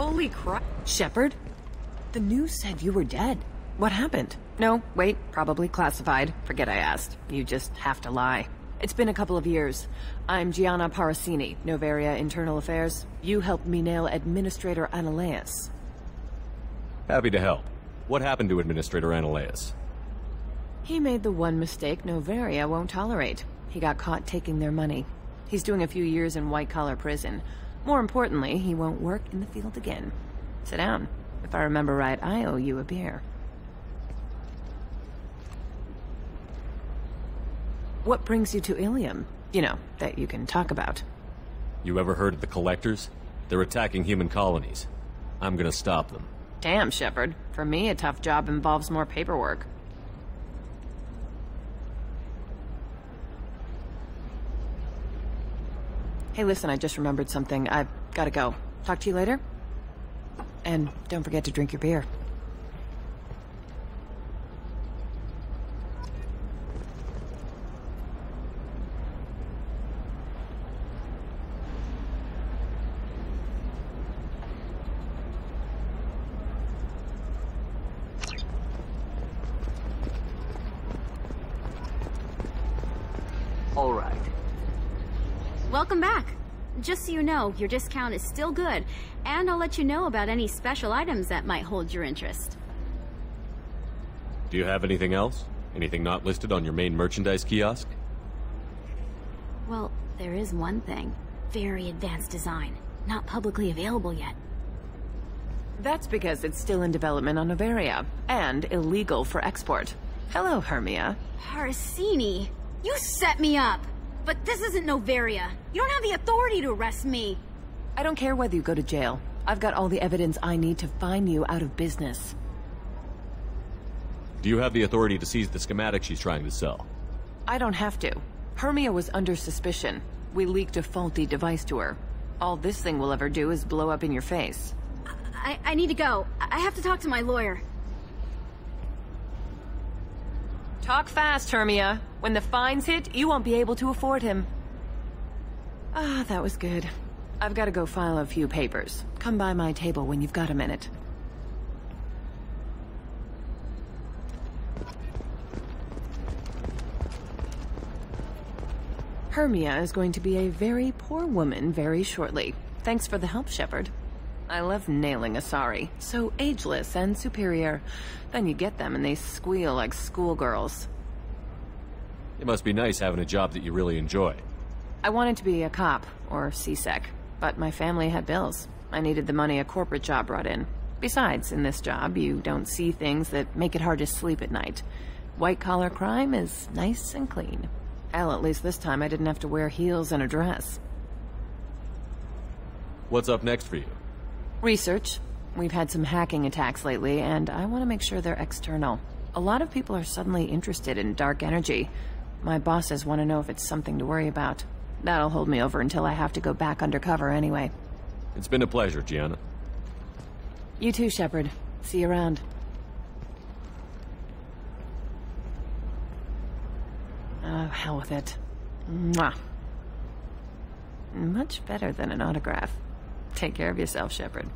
Holy crap. Shepard? The news said you were dead. What happened? No, wait, probably classified. Forget I asked. You just have to lie. It's been a couple of years. I'm Gianna Parasini, Noveria Internal Affairs. You helped me nail Administrator Anoleis. Happy to help. What happened to Administrator Anoleis? He made the one mistake Noveria won't tolerate. He got caught taking their money. He's doing a few years in white-collar prison. More importantly, he won't work in the field again. Sit down. If I remember right, I owe you a beer. What brings you to Illium? You know, that you can talk about. You ever heard of the Collectors? They're attacking human colonies. I'm gonna stop them. Damn, Shepard. For me, a tough job involves more paperwork. Hey, listen, I just remembered something. I've gotta go. Talk to you later? And don't forget to drink your beer. All right. Welcome back. Just so you know, your discount is still good, and I'll let you know about any special items that might hold your interest. Do you have anything else? Anything not listed on your main merchandise kiosk? Well, there is one thing. Very advanced design. Not publicly available yet. That's because it's still in development on Noveria, and illegal for export. Hello, Hermia. Parasini! You set me up! But this isn't Noveria. You don't have the authority to arrest me. I don't care whether you go to jail. I've got all the evidence I need to find you out of business. Do you have the authority to seize the schematic she's trying to sell? I don't have to. Hermia was under suspicion. We leaked a faulty device to her. All this thing will ever do is blow up in your face. I, I need to go. I I have to talk to my lawyer. Talk fast, Hermia. When the fines hit, you won't be able to afford him. Ah, that was good. I've got to go file a few papers. Come by my table when you've got a minute. Hermia is going to be a very poor woman very shortly. Thanks for the help, Shepard. I love nailing Asari. So ageless and superior. Then you get them and they squeal like schoolgirls. It must be nice having a job that you really enjoy. I wanted to be a cop, or C-Sec, but my family had bills. I needed the money a corporate job brought in. Besides, in this job, you don't see things that make it hard to sleep at night. White-collar crime is nice and clean. Hell, at least this time I didn't have to wear heels and a dress. What's up next for you? Research. We've had some hacking attacks lately, and I want to make sure they're external. A lot of people are suddenly interested in dark energy. My bosses want to know if it's something to worry about. That'll hold me over until I have to go back undercover anyway. It's been a pleasure, Gianna. You too, Shepard. See you around. Oh, hell with it. Mwah. Much better than an autograph. Take care of yourself, Shepard.